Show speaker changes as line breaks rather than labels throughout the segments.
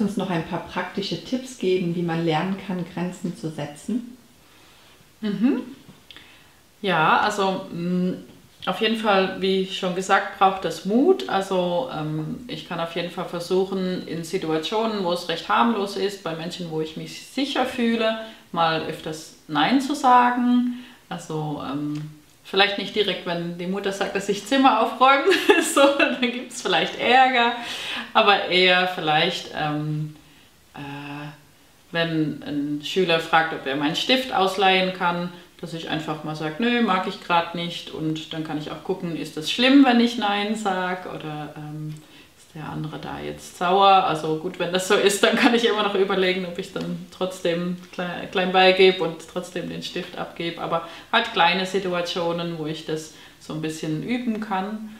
ein paar praktische Tipps geben, wie man lernen kann, Grenzen zu setzen?
Mhm. Ja, also mh, auf jeden Fall, wie schon gesagt, braucht das Mut. Also ähm, ich kann auf jeden Fall versuchen, in Situationen, wo es recht harmlos ist, bei Menschen, wo ich mich sicher fühle, mal öfters Nein zu sagen. Also ähm, vielleicht nicht direkt, wenn die Mutter sagt, dass ich Zimmer aufräumen so, dann gibt es vielleicht Ärger, aber eher vielleicht, ähm, äh, wenn ein Schüler fragt, ob er meinen Stift ausleihen kann, dass ich einfach mal sage, nö, mag ich gerade nicht. Und dann kann ich auch gucken, ist das schlimm, wenn ich Nein sage oder ähm, der andere da jetzt sauer? Also gut, wenn das so ist, dann kann ich immer noch überlegen, ob ich dann trotzdem klein, klein beigebe und trotzdem den Stift abgebe, aber halt kleine Situationen, wo ich das so ein bisschen üben kann.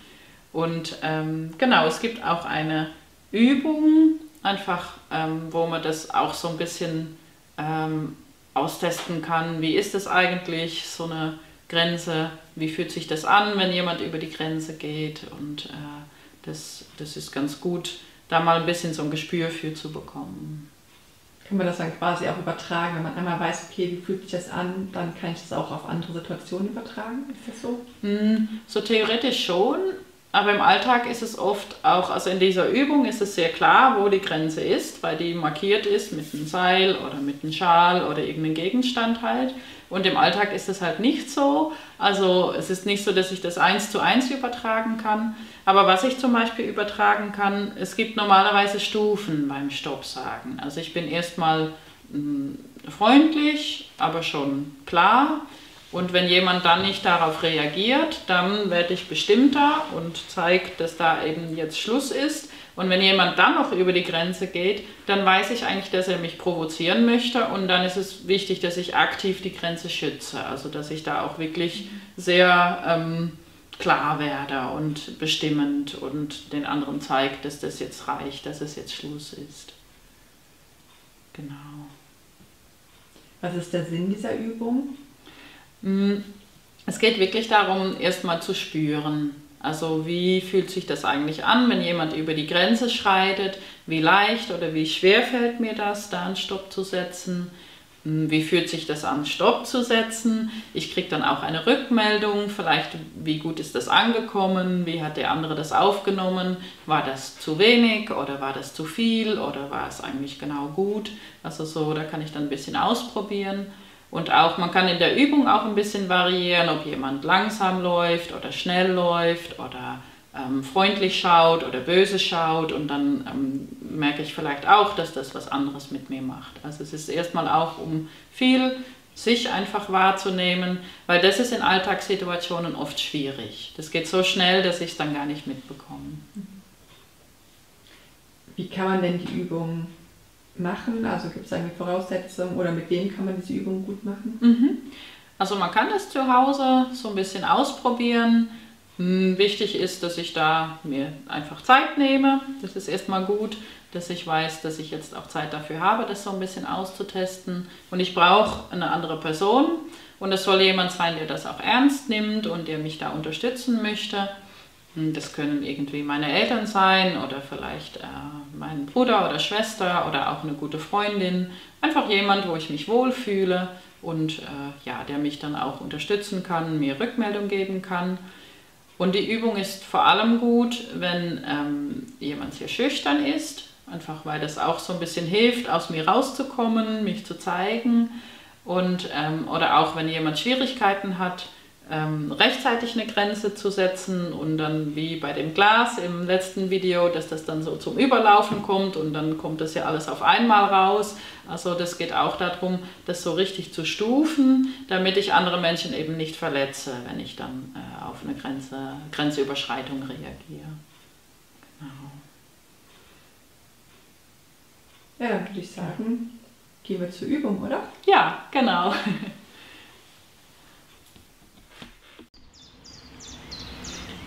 Und ähm, genau, es gibt auch eine Übung, einfach, ähm, wo man das auch so ein bisschen ähm, austesten kann, wie ist es eigentlich, so eine Grenze, wie fühlt sich das an, wenn jemand über die Grenze geht? Und äh, das, das ist ganz gut, da mal ein bisschen so ein Gespür für zu bekommen.
Kann man das dann quasi auch übertragen, wenn man einmal weiß, okay, wie fühlt sich das an, dann kann ich das auch auf andere Situationen übertragen? Ist das so?
Hm, so theoretisch schon, aber im Alltag ist es oft auch, also in dieser Übung ist es sehr klar, wo die Grenze ist, weil die markiert ist mit einem Seil oder mit einem Schal oder irgendeinem Gegenstand halt. Und im Alltag ist es halt nicht so. Also es ist nicht so, dass ich das eins zu eins übertragen kann. Aber was ich zum Beispiel übertragen kann, es gibt normalerweise Stufen beim Stopp sagen. Also ich bin erstmal hm, freundlich, aber schon klar. Und wenn jemand dann nicht darauf reagiert, dann werde ich bestimmter und zeige, dass da eben jetzt Schluss ist. Und wenn jemand dann noch über die Grenze geht, dann weiß ich eigentlich, dass er mich provozieren möchte. Und dann ist es wichtig, dass ich aktiv die Grenze schütze. Also dass ich da auch wirklich sehr ähm, klar werde und bestimmend und den anderen zeige, dass das jetzt reicht, dass es jetzt Schluss ist. Genau.
Was ist der Sinn dieser Übung?
Mm, es geht wirklich darum, erstmal zu spüren. Also wie fühlt sich das eigentlich an, wenn jemand über die Grenze schreitet? Wie leicht oder wie schwer fällt mir das, da einen Stopp zu setzen? Mm, wie fühlt sich das an, Stopp zu setzen? Ich kriege dann auch eine Rückmeldung, vielleicht wie gut ist das angekommen, wie hat der andere das aufgenommen, war das zu wenig oder war das zu viel oder war es eigentlich genau gut? Also so, da kann ich dann ein bisschen ausprobieren. Und auch, man kann in der Übung auch ein bisschen variieren, ob jemand langsam läuft oder schnell läuft oder ähm, freundlich schaut oder böse schaut und dann ähm, merke ich vielleicht auch, dass das was anderes mit mir macht. Also es ist erstmal auch um viel sich einfach wahrzunehmen, weil das ist in Alltagssituationen oft schwierig. Das geht so schnell, dass ich es dann gar nicht mitbekomme.
Wie kann man denn die Übung machen? Also gibt es eine Voraussetzung oder mit wem kann man diese Übung gut machen?
Mhm. Also man kann das zu Hause so ein bisschen ausprobieren. Hm, wichtig ist, dass ich da mir einfach Zeit nehme. Das ist erstmal gut, dass ich weiß, dass ich jetzt auch Zeit dafür habe, das so ein bisschen auszutesten. Und ich brauche eine andere Person. Und es soll jemand sein, der das auch ernst nimmt und der mich da unterstützen möchte. Hm, das können irgendwie meine Eltern sein oder vielleicht äh, mein Bruder oder Schwester oder auch eine gute Freundin. Einfach jemand, wo ich mich wohlfühle und äh, ja, der mich dann auch unterstützen kann, mir Rückmeldung geben kann. Und die Übung ist vor allem gut, wenn ähm, jemand sehr schüchtern ist, einfach weil das auch so ein bisschen hilft, aus mir rauszukommen, mich zu zeigen. Und, ähm, oder auch wenn jemand Schwierigkeiten hat, ähm, rechtzeitig eine Grenze zu setzen und dann wie bei dem Glas im letzten Video, dass das dann so zum Überlaufen kommt und dann kommt das ja alles auf einmal raus. Also das geht auch darum, das so richtig zu stufen, damit ich andere Menschen eben nicht verletze, wenn ich dann äh, auf eine Grenze, Grenzüberschreitung reagiere. Genau.
Ja, dann würde ich sagen, gehen wir zur Übung, oder?
Ja, genau.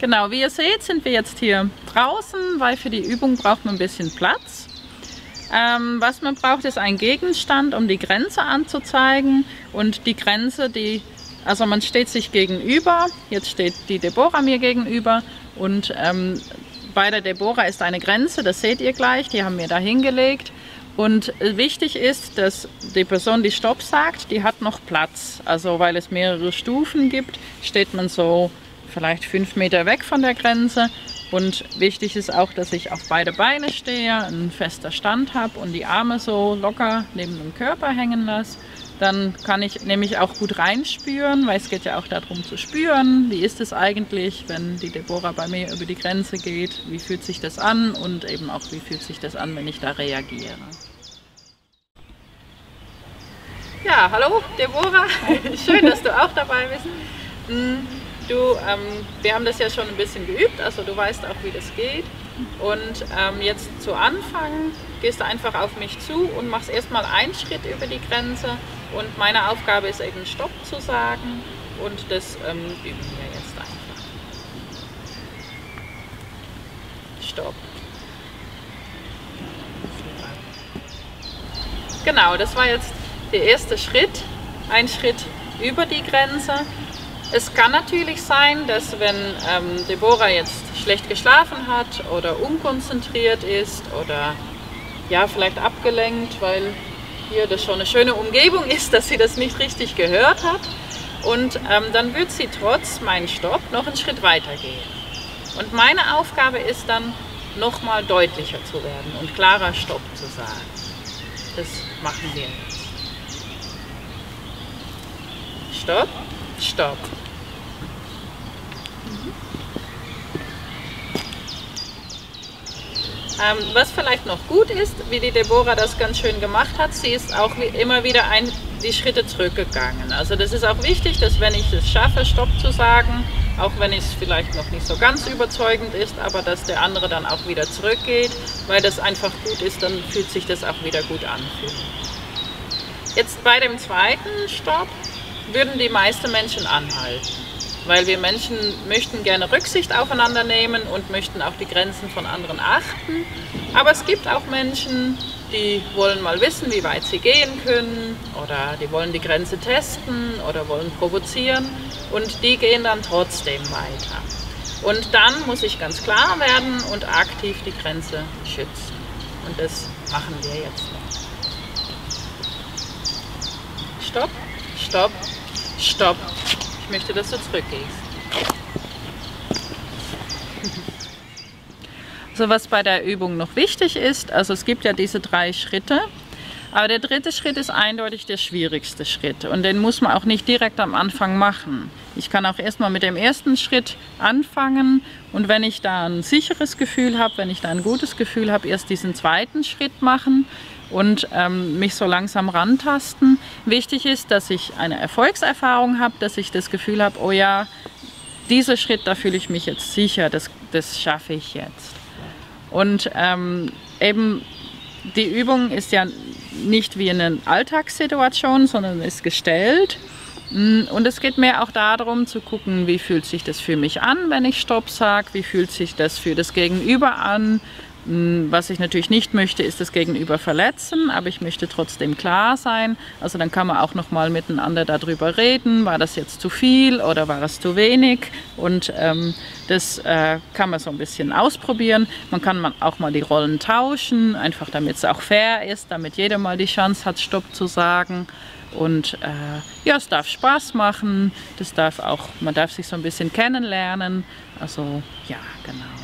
Genau, wie ihr seht, sind wir jetzt hier draußen, weil für die Übung braucht man ein bisschen Platz. Ähm, was man braucht, ist ein Gegenstand, um die Grenze anzuzeigen. Und die Grenze, die, also man steht sich gegenüber. Jetzt steht die Deborah mir gegenüber. Und ähm, bei der Deborah ist eine Grenze, das seht ihr gleich, die haben wir da hingelegt. Und wichtig ist, dass die Person, die Stopp sagt, die hat noch Platz. Also weil es mehrere Stufen gibt, steht man so vielleicht fünf Meter weg von der Grenze. Und wichtig ist auch, dass ich auf beide Beine stehe, einen fester Stand habe und die Arme so locker neben dem Körper hängen lasse. Dann kann ich nämlich auch gut reinspüren, weil es geht ja auch darum zu spüren, wie ist es eigentlich, wenn die Deborah bei mir über die Grenze geht, wie fühlt sich das an und eben auch, wie fühlt sich das an, wenn ich da reagiere. Ja, hallo Deborah, schön, dass du auch dabei bist. Du, ähm, wir haben das ja schon ein bisschen geübt, also du weißt auch, wie das geht. Und ähm, jetzt zu Anfang gehst du einfach auf mich zu und machst erstmal einen Schritt über die Grenze. Und meine Aufgabe ist eben Stopp zu sagen und das ähm, üben wir jetzt einfach. Stopp. Genau, das war jetzt der erste Schritt, ein Schritt über die Grenze. Es kann natürlich sein, dass wenn ähm, Deborah jetzt schlecht geschlafen hat oder unkonzentriert ist oder ja, vielleicht abgelenkt, weil hier das schon eine schöne Umgebung ist, dass sie das nicht richtig gehört hat. Und ähm, dann wird sie trotz meinem Stopp noch einen Schritt weiter gehen. Und meine Aufgabe ist dann, nochmal deutlicher zu werden und klarer Stopp zu sagen. Das machen wir jetzt. Stopp, Stopp. Ähm, was vielleicht noch gut ist, wie die Deborah das ganz schön gemacht hat, sie ist auch immer wieder ein, die Schritte zurückgegangen. Also das ist auch wichtig, dass wenn ich es schaffe, Stopp zu sagen, auch wenn es vielleicht noch nicht so ganz überzeugend ist, aber dass der andere dann auch wieder zurückgeht, weil das einfach gut ist, dann fühlt sich das auch wieder gut an. Jetzt bei dem zweiten Stopp würden die meisten Menschen anhalten. Weil wir Menschen möchten gerne Rücksicht aufeinander nehmen und möchten auch die Grenzen von anderen achten. Aber es gibt auch Menschen, die wollen mal wissen, wie weit sie gehen können oder die wollen die Grenze testen oder wollen provozieren und die gehen dann trotzdem weiter. Und dann muss ich ganz klar werden und aktiv die Grenze schützen. Und das machen wir jetzt noch. Stopp, stopp, Stopp. Möchte, dass du zurückgehst. Also was bei der Übung noch wichtig ist, also es gibt ja diese drei Schritte, aber der dritte Schritt ist eindeutig der schwierigste Schritt und den muss man auch nicht direkt am Anfang machen. Ich kann auch erstmal mit dem ersten Schritt anfangen und wenn ich da ein sicheres Gefühl habe, wenn ich da ein gutes Gefühl habe, erst diesen zweiten Schritt machen und ähm, mich so langsam rantasten. Wichtig ist, dass ich eine Erfolgserfahrung habe, dass ich das Gefühl habe, oh ja, dieser Schritt, da fühle ich mich jetzt sicher, das, das schaffe ich jetzt. Und ähm, eben die Übung ist ja nicht wie in einer Alltagssituation, sondern ist gestellt. Mm, und es geht mir auch darum zu gucken, wie fühlt sich das für mich an, wenn ich Stopp sage, wie fühlt sich das für das Gegenüber an, was ich natürlich nicht möchte, ist das Gegenüber verletzen, aber ich möchte trotzdem klar sein. Also dann kann man auch noch mal miteinander darüber reden, war das jetzt zu viel oder war das zu wenig? Und ähm, das äh, kann man so ein bisschen ausprobieren. Man kann auch mal die Rollen tauschen, einfach damit es auch fair ist, damit jeder mal die Chance hat, Stopp zu sagen. Und äh, ja, es darf Spaß machen, das darf auch, man darf sich so ein bisschen kennenlernen. Also ja, genau.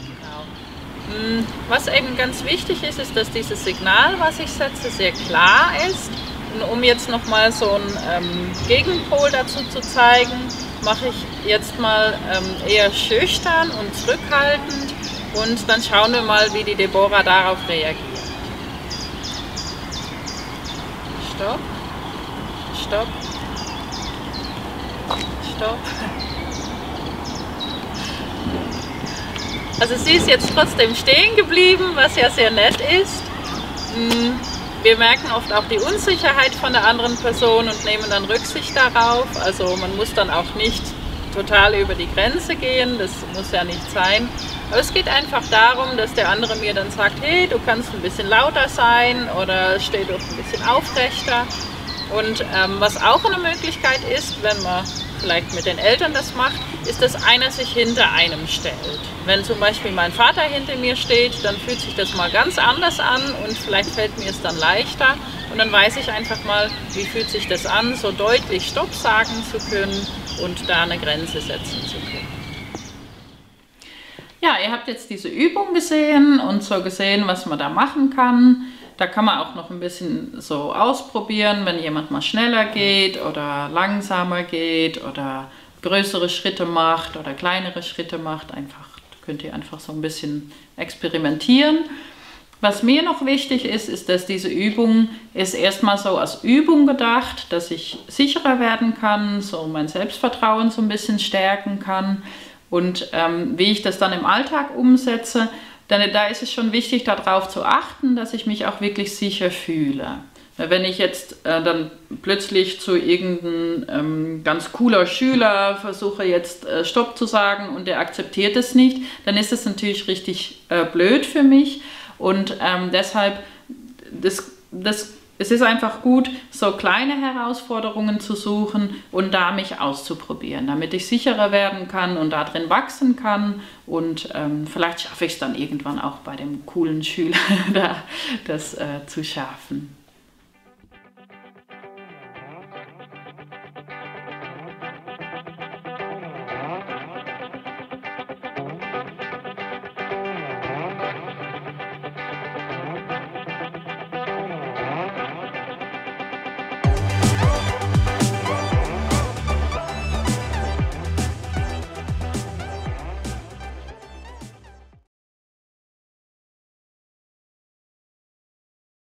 Mm, was eben ganz wichtig ist, ist, dass dieses Signal, was ich setze, sehr klar ist. Und um jetzt nochmal so einen ähm, Gegenpol dazu zu zeigen, mache ich jetzt mal ähm, eher schüchtern und zurückhaltend und dann schauen wir mal, wie die Deborah darauf reagiert. Stopp, stopp, stopp. Also sie ist jetzt trotzdem stehen geblieben, was ja sehr nett ist. Mm, wir merken oft auch die Unsicherheit von der anderen Person und nehmen dann Rücksicht darauf. Also man muss dann auch nicht total über die Grenze gehen, das muss ja nicht sein. Aber es geht einfach darum, dass der andere mir dann sagt, hey, du kannst ein bisschen lauter sein oder steh doch ein bisschen aufrechter. Und ähm, was auch eine Möglichkeit ist, wenn man vielleicht mit den Eltern das macht, ist, dass einer sich hinter einem stellt. Wenn zum Beispiel mein Vater hinter mir steht, dann fühlt sich das mal ganz anders an und vielleicht fällt mir es dann leichter. Und dann weiß ich einfach mal, wie fühlt sich das an, so deutlich Stopp sagen zu können und da eine Grenze setzen zu können. Ja, ihr habt jetzt diese Übung gesehen und so gesehen, was man da machen kann. Da kann man auch noch ein bisschen so ausprobieren, wenn jemand mal schneller geht oder langsamer geht oder größere Schritte macht oder kleinere Schritte macht. Einfach könnt ihr einfach so ein bisschen experimentieren. Was mir noch wichtig ist, ist, dass diese Übung ist erstmal so als Übung gedacht, dass ich sicherer werden kann, so mein Selbstvertrauen so ein bisschen stärken kann. Und ähm, wie ich das dann im Alltag umsetze, denn da ist es schon wichtig, darauf zu achten, dass ich mich auch wirklich sicher fühle. Wenn ich jetzt äh, dann plötzlich zu irgendeinem ähm, ganz cooler Schüler versuche jetzt äh, Stopp zu sagen und der akzeptiert es nicht, dann ist es natürlich richtig äh, blöd für mich und ähm, deshalb das, das es ist einfach gut, so kleine Herausforderungen zu suchen und da mich auszuprobieren, damit ich sicherer werden kann und darin wachsen kann. Und ähm, vielleicht schaffe ich es dann irgendwann auch bei dem coolen Schüler, da, das äh, zu schaffen.